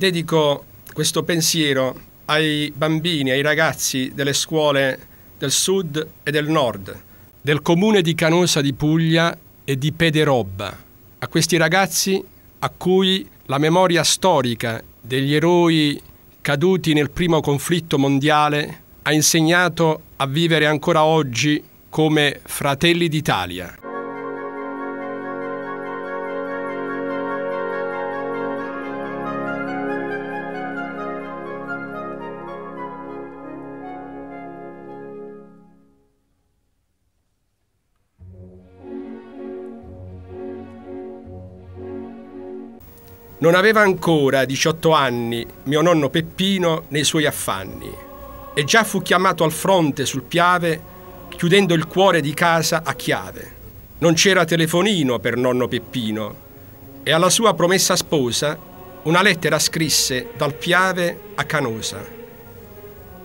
dedico questo pensiero ai bambini, ai ragazzi delle scuole del sud e del nord, del comune di Canosa di Puglia e di Pederobba, a questi ragazzi a cui la memoria storica degli eroi caduti nel primo conflitto mondiale ha insegnato a vivere ancora oggi come fratelli d'Italia. Non aveva ancora 18 anni mio nonno Peppino nei suoi affanni e già fu chiamato al fronte sul Piave chiudendo il cuore di casa a chiave. Non c'era telefonino per nonno Peppino e alla sua promessa sposa una lettera scrisse dal Piave a Canosa.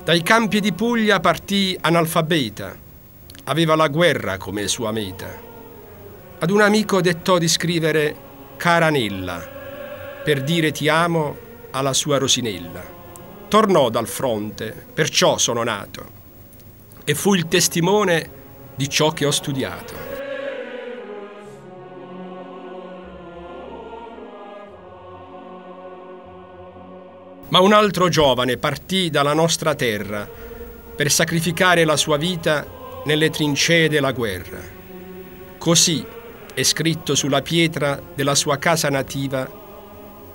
Dai campi di Puglia partì analfabeta, aveva la guerra come sua meta. Ad un amico dettò di scrivere Caranella per dire ti amo alla sua Rosinella. Tornò dal fronte, perciò sono nato, e fu il testimone di ciò che ho studiato. Ma un altro giovane partì dalla nostra terra per sacrificare la sua vita nelle trincee della guerra. Così è scritto sulla pietra della sua casa nativa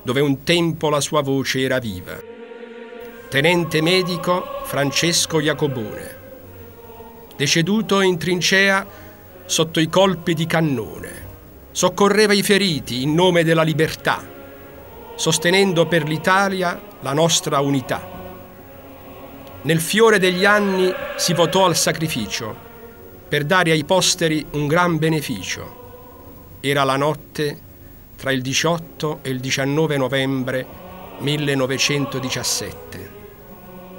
dove un tempo la sua voce era viva. Tenente medico Francesco Jacobone, deceduto in trincea sotto i colpi di cannone, soccorreva i feriti in nome della libertà, sostenendo per l'Italia la nostra unità. Nel fiore degli anni si votò al sacrificio per dare ai posteri un gran beneficio. Era la notte tra il 18 e il 19 novembre 1917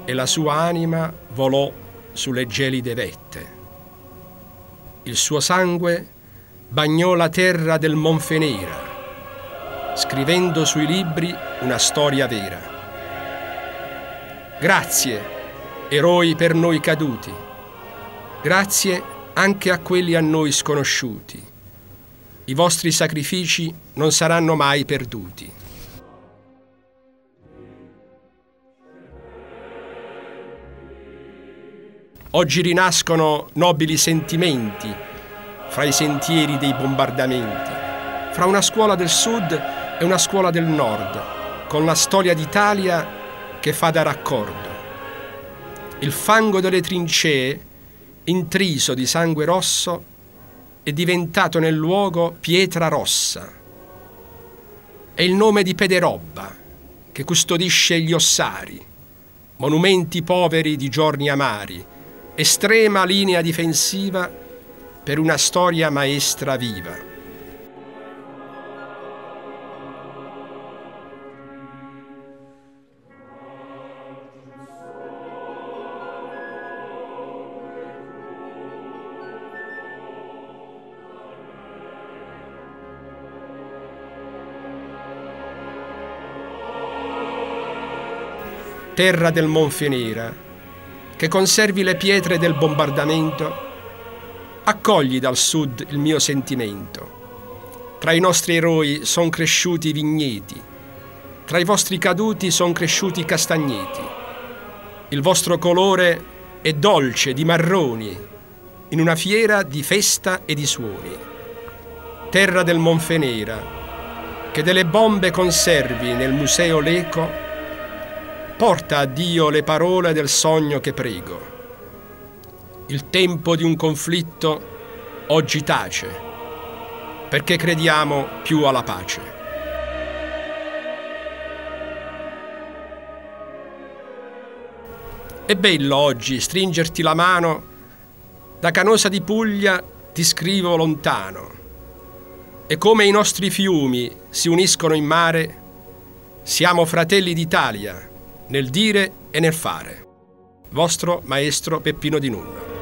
e la sua anima volò sulle gelide vette. Il suo sangue bagnò la terra del Monfenera, scrivendo sui libri una storia vera. Grazie, eroi per noi caduti. Grazie anche a quelli a noi sconosciuti i vostri sacrifici non saranno mai perduti. Oggi rinascono nobili sentimenti fra i sentieri dei bombardamenti, fra una scuola del sud e una scuola del nord, con la storia d'Italia che fa da raccordo. Il fango delle trincee, intriso di sangue rosso, è diventato nel luogo pietra rossa. È il nome di Pederobba, che custodisce gli ossari, monumenti poveri di giorni amari, estrema linea difensiva per una storia maestra viva. Terra del Monfenera, che conservi le pietre del bombardamento, accogli dal sud il mio sentimento. Tra i nostri eroi son cresciuti vigneti, tra i vostri caduti son cresciuti castagneti. Il vostro colore è dolce di marroni, in una fiera di festa e di suoni. Terra del Monfenera, che delle bombe conservi nel museo Leco Porta a Dio le parole del sogno che prego. Il tempo di un conflitto oggi tace, perché crediamo più alla pace. È bello oggi stringerti la mano, da Canosa di Puglia ti scrivo lontano. E come i nostri fiumi si uniscono in mare, siamo fratelli d'Italia nel dire e nel fare. Vostro maestro Peppino Di Nunno.